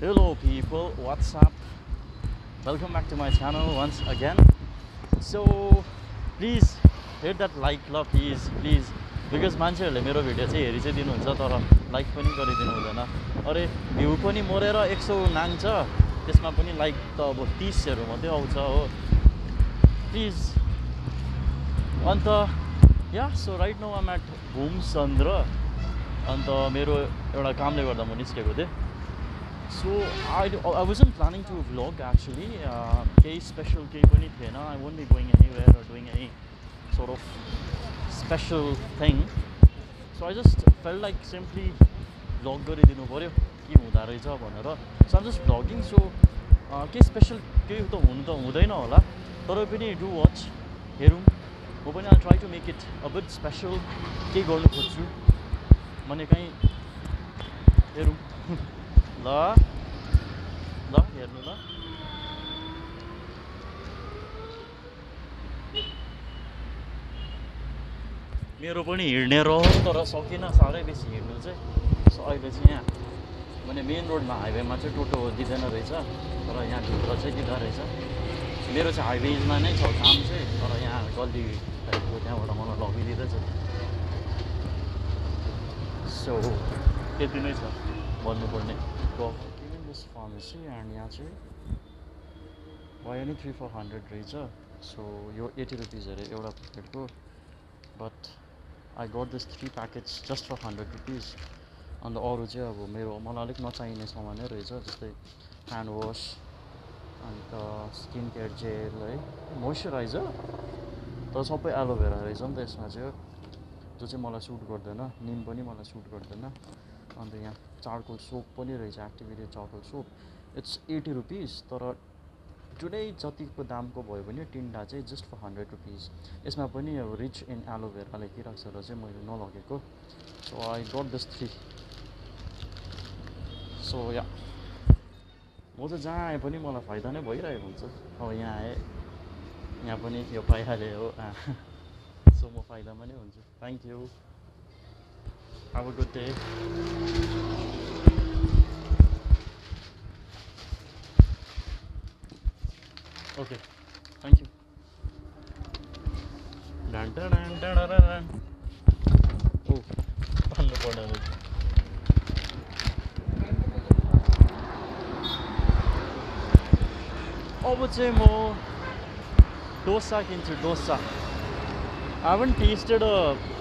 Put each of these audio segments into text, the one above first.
Hello people, what's up? Welcome back to my channel once again. So please hit that like ल please please because मान्छेहरूले मेरो video चाहिँ हेरि चाहिँ दिनुहुन्छ तर लाइक पनि गरिदिनु हुँदैन अरे भ्यू पनि मरेर एक सौ नाङ्छ त्यसमा पनि लाइक त अब तिसहरू मात्रै आउँछ हो। प्लिज अन्त या so right now I'm at Bhumchandra अन्त मेरो एउटा कामले गर्दा म निस्केको थिएँ। So I I was planning to vlog actually केही स्पेसल केही पनि थिएन I won't be going anywhere doing any sort of special thing. So I just felt like simply vlog गरिदिनु पऱ्यो के हुँदो रहेछ भनेर so I'm just vlogging so केही स्पेसल केही त हुनु त हुँदैन होला। तर पनि डु वाच हेरौँ। म पनि I try to make it a bit special केही गर्नु खोज्छु। भने कहीँ हेरौँ। ल ल हेर्नु ल मेरो पनि हिँड्ने रह्यो तर सकिनँ साह्रै बेसी हिँड्नु चाहिँ सो अहिले चाहिँ यहाँ। भने मेन रोडमा हाइवेमा चाहिँ टोटो दिँदैन रहेछ तर यहाँ भित्र चाहिँ दिँदो रहेछ। मेरो चाहिँ हाइवेमा नै छ काम चाहिँ तर यहाँ गल्ली टाइपको त्यहाँबाट मलाई लगिदिँदैछ सो त्यति नै छ भन्नुपर्ने। दिस फार्मेसी एन्ड यहाँ चाहिँ भयो नि थ्री फोर हन्ड्रेड रहेछ। सो यो एटी रुपिज अरे एउटा प्याकेटको but I got this three packets just for hundred rupees अन्त अरू चाहिँ अब मेरो मलाई अलिक नचाहिने सामानै रहेछ जस्तै hand wash and skin care gel है। मोइस्चराइजर तर सबै एलोभेरा रहेछ नि त यसमा चाहिँ। जो चाहिँ मलाई सुट गर्दैन। निम पनि मलाई सुट गर्दैन। अन्त यहाँ चारकोल सोप पनि रहेछ activated charcoal soap. It's eighty rupees तर जुनै जतिको दामको भयो भने तिनवटा चाहिँ जस्ट फर हन्ड्रेड रुपिज यसमा पनि अब रिच इन एलोभेरा लेखिरहेको छ र चाहिँ मैले नलगेको। So I got this three so या म चाहिँ जहाँ आए पनि मलाई फाइदा नै भइरहेको हुन्छ। अब यहाँ आएँ यहाँ पनि यो पाइहालेँ हो। सो म फाइदामा नै हुन्छु। Thank you have a good day okay thank you done done done done done ओ भन्नु पर्ने रहेछ अब चाहिँ म डोसा किन्छु dosa I haven't tasted a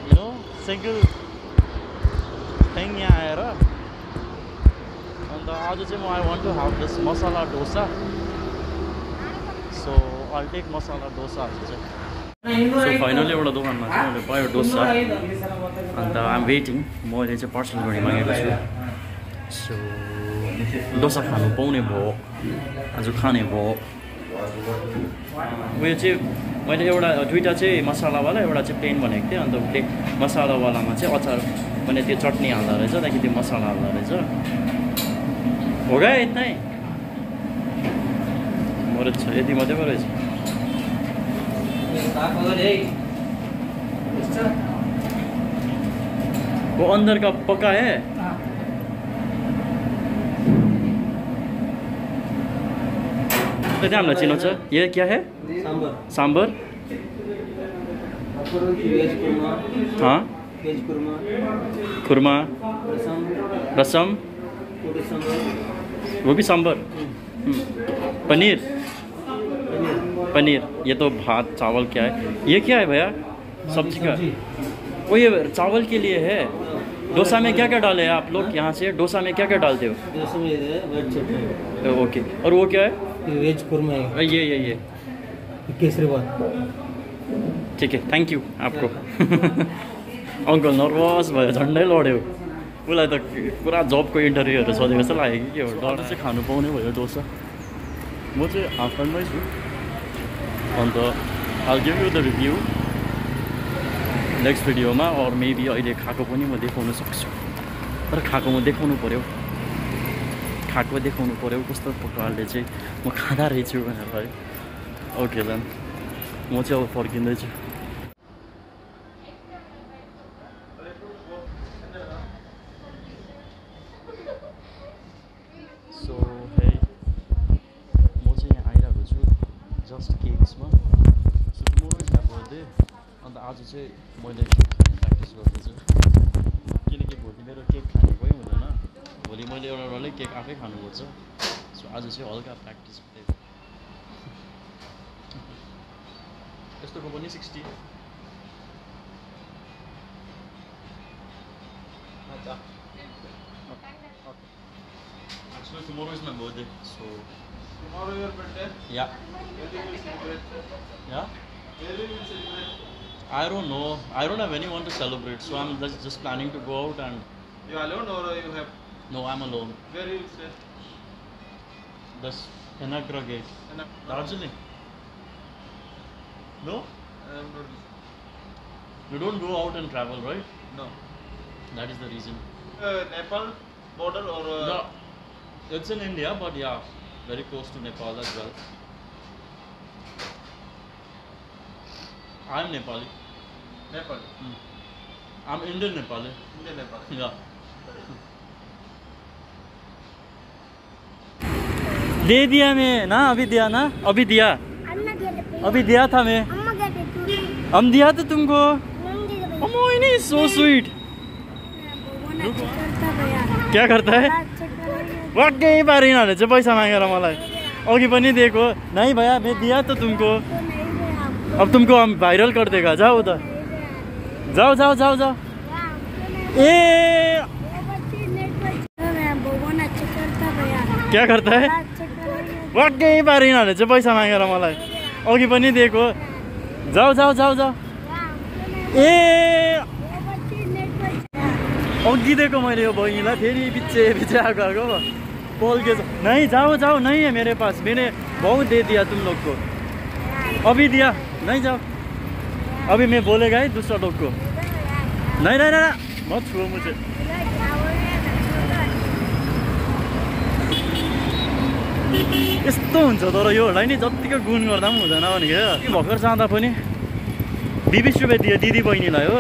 you know single thing यहाँ आएर अन्त आज चाहिँ म I want to have this masala dosa. So I take masala डोसाहरू चाहिँ। सो फाइनली एउटा दोकानमा चाहिँ मैले पायो डोसा। अन्त आइम वेटिङ मैले चाहिँ पार्सल गर्ने मागेको छु। सो डोसा खानु पाउने भयो। आज खाने भयो। उयो चाहिँ मैले एउटा दुइटा चाहिँ मसालावाला एउटा चाहिँ प्लेन भनेको थिएँ। अन्त प्ले मसालावालामा चाहिँ अचार मैले त्यो चटनी हाल्दो रहेछ त्यहाँदेखि त्यो मसाला हाल्दो रहेछ। हो क्या यतै मरेछ यति मात्रै पो रहेछ वो अंदर का पका है तो क्या चिनो छ ये क्या है? सांबर हाँ। खुरमा। रसम। वो भी सांबर हम्म, पनीर। पनीर। ये तो भात चावल क्या है? ये क्या है भैया? सब्ज़ी का। वो ये चावल के लिए है। डोसा में क्या क्या डाले हैं आप लोग यहाँ से? डोसा में क्या क्या डालते हो? में ओके। और वो क्या है? वेज कुरमा है। ये ये ये। केसरी बात ठिक है थ्याङ्क यू आपको। अङ्कल नर्भस भयो झन्डै लड्यो उसलाई त पुरा जबको इन्टरभ्यूहरू सोधेको जस्तो लाग्यो कि के हो डर चाहिँ खानु पाउने भयो डोसा। म चाहिँ हाफ़ टाइममै छु अन्त I'll give you the review next भिडियोमा अरू मेबी अहिले खाएको पनि म देखाउन सक्छु। तर खाएको म देखाउनु पऱ्यो खाएको देखाउनु पऱ्यो कस्तो प्रकारले चाहिँ म खाँदा रहेछु भनेर है। ओके झन् म चाहिँ अब फर्किँदैछु। सो है म चाहिँ यहाँ आइरहेको छु जस्ट केक्समा आज चाहिँ मैले केक खाने प्र्याक्टिस गर्दैछु किनकि भोलि मेरो केक खाने कोही हुँदैन भोलि मैले एउटा डल्लै केक आफै खानुपर्छ सो आज चाहिँ हल्का प्र्याक्टिस यस्तोको पनि sixty Actually, tomorrow is my birthday, so Tomorrow your birthday. yeah, Where you will celebrate? yeah. Where you will celebrate? I don't know. I don't have anyone to celebrate, so I'm just, just planning to go out and You alone or you have? no, I'm alone. Where you stay? That's Penagra Gate, I- Darjeeling. No, not. you don't go out and travel, right? No. That is the reason. Uh, Nepal border or? Uh, No, it's in India, but yeah, very close to Nepal as well. I'm Nepali. Nepal. Hmm. I'm Indian Nepali. Indian Nepal. Yeah. दे दिया मैं ना? अभी दिया ना? अभी दिया। अन्ना दे दे पे अभी दिया था मैं। अम्मा दे दे तू। नहीं हम दिया था तुमको। नहीं दे दे भैया। अमो नहीं सो स्वीट भगवान अच्छा करता भैया क्या करता है अच्छा कर वाक्कै पारे यिनीहरूले चाहिँ पैसा मागेर मलाई अघि पनि दिएको नहीं भैया मैं दिया तो तुमको। तो नहीं दे आपको अब तुमको हम वायरल कर देगा। जाओ उधर। जाओ जाओ जाओ जाओ। ए! क्या करता है? वाक्कै पारे यिनीहरूले पैसा मागेर मलाई। अघि पनि दिएको। जाऊ भैया आपको नहीं ए! अघि दिएको मैले यो बहिनीलाई, फेरि पछि पछि आएको आएको पोल के नहीं, जाओ जाओ, नहीं है मेरे पास। मैंने बहुत दे दिया तुम लोग को। अभी दिया। नहीं जाओ। अभी मैं बोलेगा ही दूसरा लोग को। नहीं नहीं नहीं, मत छुओ मुझे। यस्तो हुन्छ तर योहरूलाई नि जत्तिको गुण गर्दा पनि हुँदैन भने क्या। भर्खर जाँदा पनि बि बिस रुपियाँ दियो दिदी बहिनीलाई हो।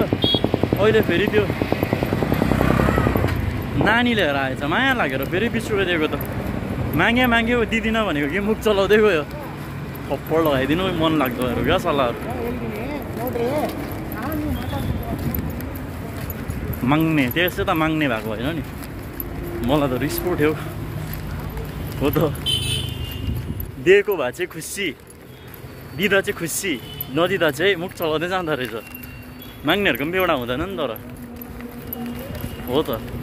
अहिले फेरि त्यो नानी लिएर आएछ। माया लागेर फेरि बिस रुपियाँ दिएको त माग्यो माग्यो दिदिनँ भनेको कि मुख चलाउँदै गयो। थप्पड लगाइदिनु मन लाग्दोहरू क्या सल्लाहहरू माग्ने त्यसै त माग्ने भएको होइन नि मलाई त रिस उठ्यो हो त दिएको भए चाहिँ खुसी दिँदा चाहिँ खुसी नदिँदा चाहिँ मुख चलाउँदै जाँदो रहेछ माग्नेहरूको पनि बेहोडा हुँदैन नि तर हो त